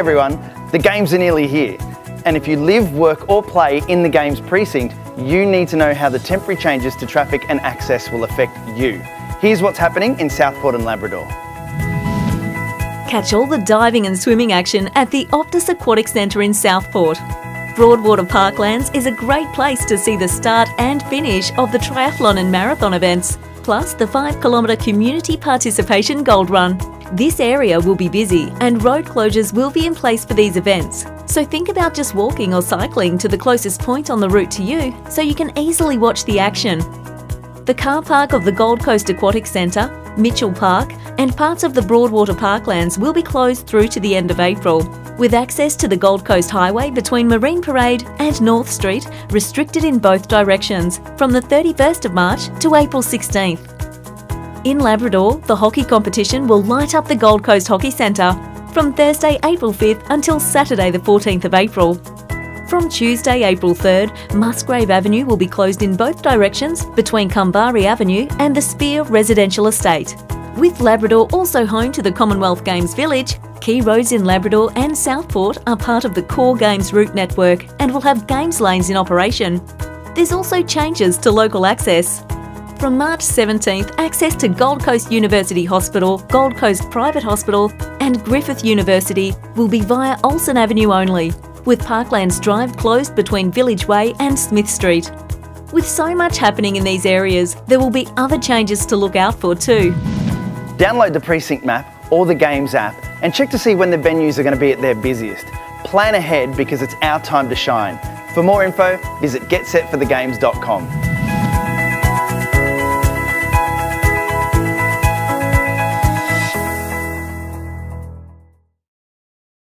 everyone, the games are nearly here. And if you live, work or play in the games precinct, you need to know how the temporary changes to traffic and access will affect you. Here's what's happening in Southport and Labrador. Catch all the diving and swimming action at the Optus Aquatic Centre in Southport. Broadwater Parklands is a great place to see the start and finish of the triathlon and marathon events, plus the 5 kilometre community participation gold run. This area will be busy and road closures will be in place for these events. So think about just walking or cycling to the closest point on the route to you so you can easily watch the action. The car park of the Gold Coast Aquatic Centre, Mitchell Park, and parts of the Broadwater Parklands will be closed through to the end of April, with access to the Gold Coast Highway between Marine Parade and North Street restricted in both directions from the 31st of March to April 16th. In Labrador, the hockey competition will light up the Gold Coast Hockey Centre from Thursday, April 5th until Saturday, the 14th of April. From Tuesday, April 3rd, Musgrave Avenue will be closed in both directions between Cumbari Avenue and the Spear Residential Estate. With Labrador also home to the Commonwealth Games Village, key roads in Labrador and Southport are part of the Core Games route network and will have games lanes in operation. There's also changes to local access. From March 17th, access to Gold Coast University Hospital, Gold Coast Private Hospital, and Griffith University will be via Olsen Avenue only, with Parklands Drive closed between Village Way and Smith Street. With so much happening in these areas, there will be other changes to look out for too. Download the Precinct map or the Games app and check to see when the venues are going to be at their busiest. Plan ahead because it's our time to shine. For more info, visit getsetforthegames.com.